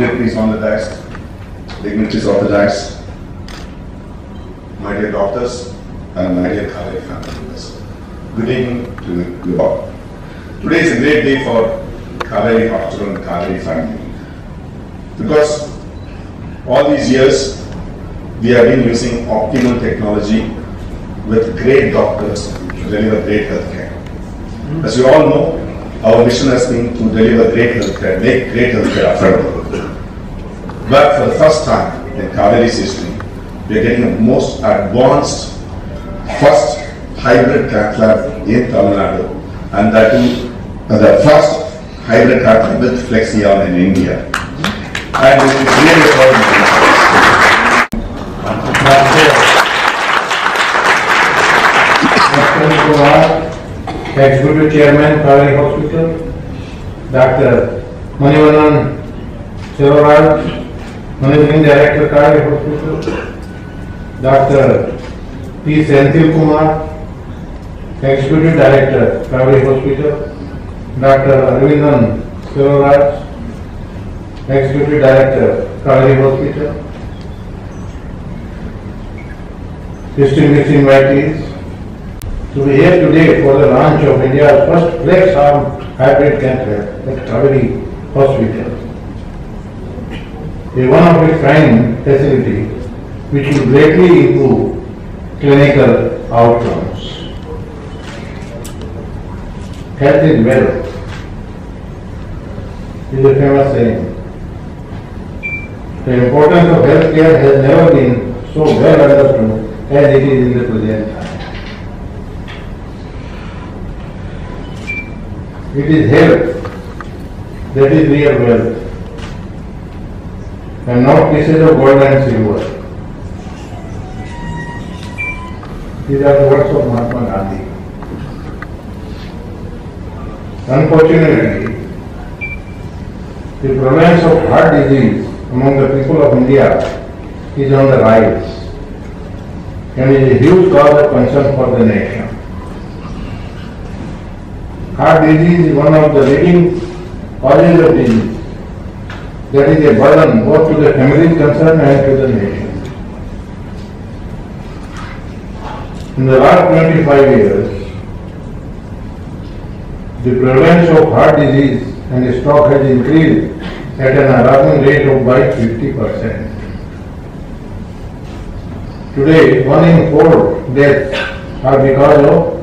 dignitaries on the dais, dignitaries of the dais, my dear doctors, and my dear Kauvery family members. Good evening to you all. Today is a great day for Kauvery Hospital and Kauvery family. Because all these years, we have been using optimal technology with great doctors to deliver great healthcare. As you all know, our mission has been to deliver great healthcare, make great healthcare affordable. But for the first time in Kauvery's history, we are getting the most advanced first hybrid cath lab in Tamil Nadu, and that is the first hybrid lab with Flexion in India. And it is really. Kumar, Executive Chairman, Kauvery Hospital. Dr. Manivannan Selvaraj, Managing Director, Kauvery Hospital. Dr. P. Senthil Kumar, Executive Director, Kauvery Hospital. Dr. Aravindan Selvaraj, Executive Director, Kauvery Hospital. Distinguished invitees, to be here today for the launch of India's first flex arm hybrid catheter at Kauvery Hospital. A one of its kind facility which will greatly improve clinical outcomes. Health is wealth is a famous saying. The importance of healthcare has never been so well understood as it is in the present time. It is health that is real wealth and not pieces of gold and silver. These are the words of Mahatma Gandhi. Unfortunately, the prevalence of heart disease among the people of India is on the rise and is a huge cause of concern for the nation. Heart disease is one of the leading causes of disease. That is a burden both to the families concerned and to the nation. In the last 25 years, the prevalence of heart disease and stroke has increased at an alarming rate of by 50 percent. Today, one in four deaths are because of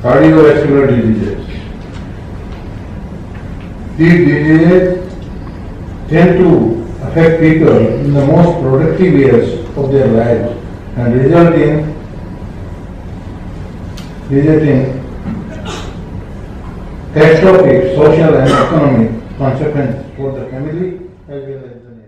cardiovascular diseases. These diseases tend to affect people in the most productive years of their lives and result in result in catastrophic social and economic consequences for the family as well as the.